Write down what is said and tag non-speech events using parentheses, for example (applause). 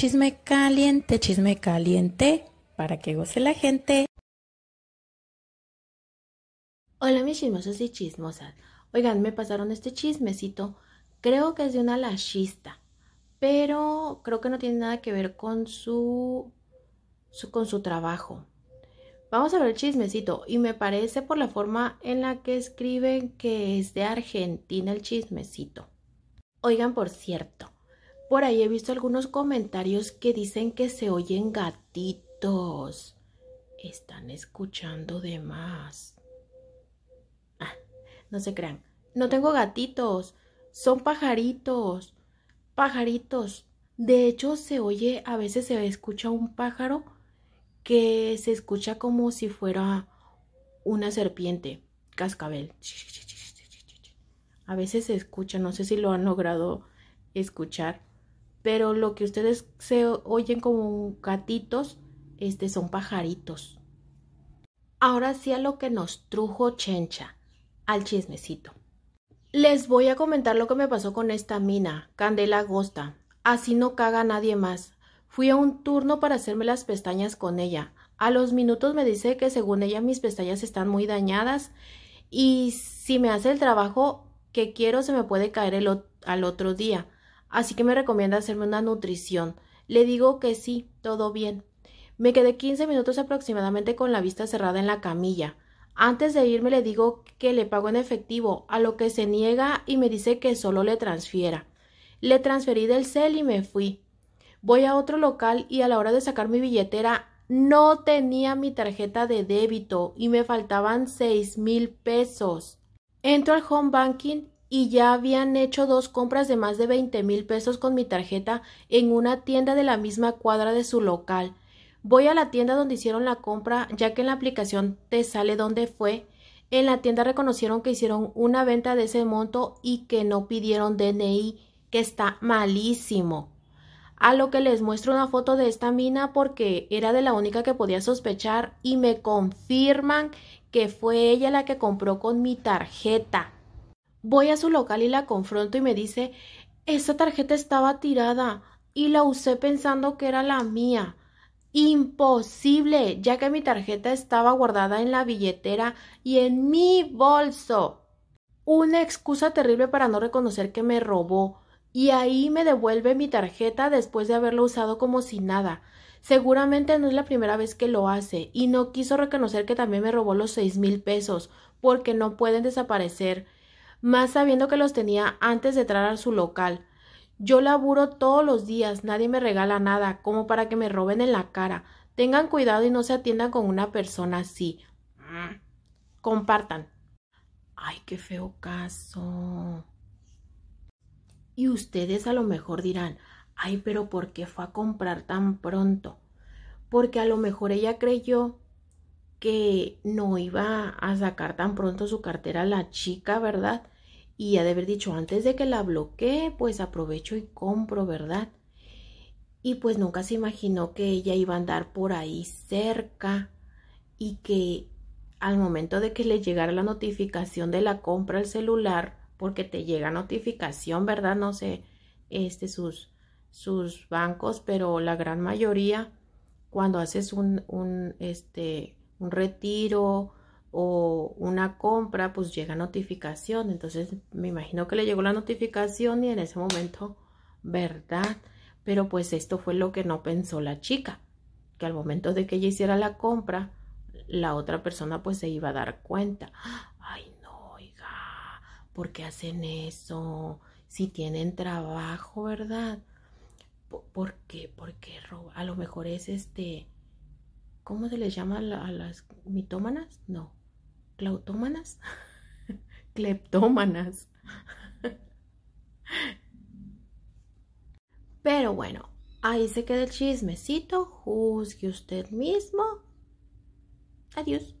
Chisme caliente, chisme caliente, para que goce la gente. Hola mis chismosos y chismosas. Oigan, me pasaron este chismecito. Creo que es de una lashista, pero creo que no tiene nada que ver con su, su, con su trabajo. Vamos a ver el chismecito y me parece por la forma en la que escriben que es de Argentina el chismecito. Oigan, por cierto, por ahí he visto algunos comentarios que dicen que se oyen gatitos. Están escuchando de más. Ah, no se crean. No tengo gatitos. Son pajaritos. Pajaritos. De hecho, se oye, a veces se escucha un pájaro que se escucha como si fuera una serpiente, cascabel. A veces se escucha, no sé si lo han logrado escuchar pero lo que ustedes se oyen como gatitos, este son pajaritos. Ahora sí a lo que nos trujo Chencha, al chismecito. Les voy a comentar lo que me pasó con esta mina, Candela Agosta. Así no caga nadie más. Fui a un turno para hacerme las pestañas con ella. A los minutos me dice que según ella mis pestañas están muy dañadas y si me hace el trabajo que quiero se me puede caer el al otro día así que me recomienda hacerme una nutrición. Le digo que sí, todo bien. Me quedé 15 minutos aproximadamente con la vista cerrada en la camilla. Antes de irme le digo que le pago en efectivo, a lo que se niega y me dice que solo le transfiera. Le transferí del cel y me fui. Voy a otro local y a la hora de sacar mi billetera no tenía mi tarjeta de débito y me faltaban seis mil pesos. Entro al home banking y ya habían hecho dos compras de más de veinte mil pesos con mi tarjeta en una tienda de la misma cuadra de su local. Voy a la tienda donde hicieron la compra, ya que en la aplicación te sale dónde fue. En la tienda reconocieron que hicieron una venta de ese monto y que no pidieron DNI, que está malísimo. A lo que les muestro una foto de esta mina porque era de la única que podía sospechar y me confirman que fue ella la que compró con mi tarjeta. Voy a su local y la confronto y me dice esa tarjeta estaba tirada y la usé pensando que era la mía. Imposible, ya que mi tarjeta estaba guardada en la billetera y en mi bolso. Una excusa terrible para no reconocer que me robó, y ahí me devuelve mi tarjeta después de haberlo usado como si nada. Seguramente no es la primera vez que lo hace, y no quiso reconocer que también me robó los seis mil pesos, porque no pueden desaparecer más sabiendo que los tenía antes de entrar a su local. Yo laburo todos los días, nadie me regala nada, como para que me roben en la cara. Tengan cuidado y no se atiendan con una persona así. Compartan. Ay, qué feo caso. Y ustedes a lo mejor dirán, ay, pero ¿por qué fue a comprar tan pronto? Porque a lo mejor ella creyó que no iba a sacar tan pronto su cartera la chica, ¿verdad? Y ha de haber dicho antes de que la bloquee, pues aprovecho y compro, ¿verdad? Y pues nunca se imaginó que ella iba a andar por ahí cerca y que al momento de que le llegara la notificación de la compra al celular, porque te llega notificación, ¿verdad? No sé, este, sus, sus bancos, pero la gran mayoría, cuando haces un, un, este, un retiro o una compra, pues llega notificación. Entonces me imagino que le llegó la notificación y en ese momento, ¿verdad? Pero pues esto fue lo que no pensó la chica, que al momento de que ella hiciera la compra, la otra persona pues se iba a dar cuenta. Ay, no, oiga, ¿por qué hacen eso? Si tienen trabajo, ¿verdad? ¿Por qué? Porque a lo mejor es este ¿Cómo se les llama a las mitómanas? No. ¿Clautómanas? (laughs) Cleptómanas. (laughs) Pero bueno, ahí se queda el chismecito. Juzgue usted mismo. Adiós.